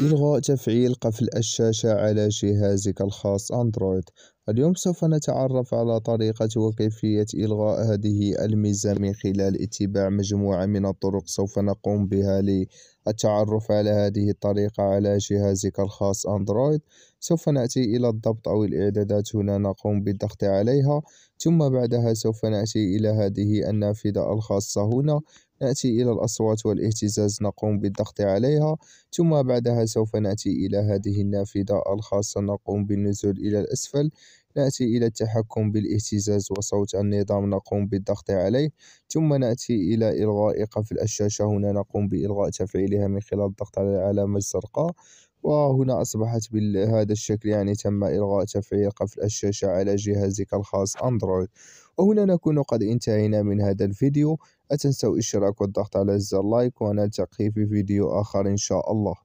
إلغاء تفعيل قفل الشاشة على جهازك الخاص أندرويد. اليوم سوف نتعرف على طريقة وكيفية إلغاء هذه الميزة من خلال اتباع مجموعة من الطرق سوف نقوم بها للتعرف على هذه الطريقة على جهازك الخاص أندرويد. سوف نأتي إلى الضبط أو الإعدادات هنا نقوم بالضغط عليها. ثم بعدها سوف نأتي إلى هذه النافذة الخاصة هنا. نأتي إلى الأصوات والإهتزاز نقوم بالضغط عليها. ثم بعدها سوف نأتي إلى هذه النافذة الخاصة نقوم بالنزول إلى الأسفل. نأتي إلى التحكم بالإهتزاز وصوت النظام نقوم بالضغط عليه ثم نأتي إلى إلغاء قفل الشاشة. هنا نقوم بإلغاء تفعيلها من خلال الضغط على العلامة الزرقاء. وهنا أصبحت بهذا الشكل يعني تم إلغاء تفعيل قفل الشاشة على جهازك الخاص أندرويد. وهنا نكون قد انتهينا من هذا الفيديو. لا تنسوا الاشتراك والضغط على زر لايك ونلتقي في فيديو آخر إن شاء الله.